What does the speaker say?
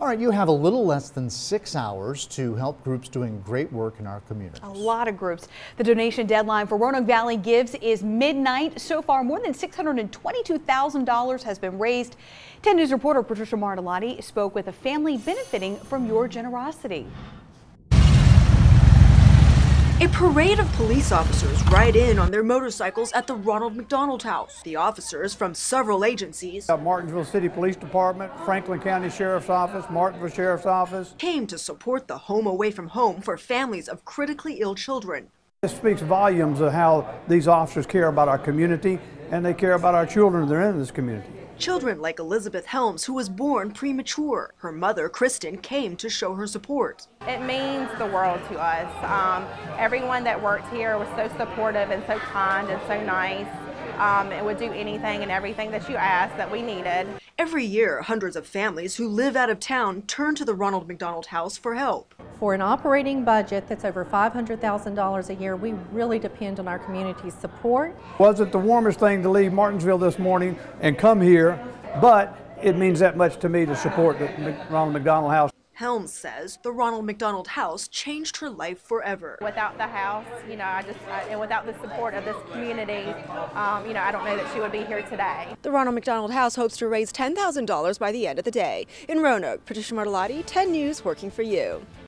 All right, you have a little less than six hours to help groups doing great work in our community. A lot of groups. The donation deadline for Roanoke Valley Gives is midnight. So far, more than $622,000 has been raised. 10 News reporter Patricia Martellotti spoke with a family benefiting from your generosity. A parade of police officers ride in on their motorcycles at the Ronald McDonald House. The officers from several agencies Martinsville City Police Department, Franklin County Sheriff's Office, Martinsville Sheriff's Office came to support the Home Away from Home for families of critically ill children. This speaks volumes of how these officers care about our community and they care about our children that are in this community. Children like Elizabeth Helms, who was born premature. Her mother, Kristen, came to show her support. It means the world to us. Um, everyone that worked here was so supportive and so kind and so nice. Um, it would do anything and everything that you asked that we needed. Every year, hundreds of families who live out of town turn to the Ronald McDonald House for help. For an operating budget that's over $500,000 a year, we really depend on our community's support. Wasn't the warmest thing to leave Martinsville this morning and come here, but it means that much to me to support the Ronald McDonald House. Helms says the Ronald McDonald House changed her life forever. Without the house, you know, I just, I, and without the support of this community, um, you know, I don't know that she would be here today. The Ronald McDonald House hopes to raise $10,000 by the end of the day. In Roanoke, Patricia Martellotti, 10 News, working for you.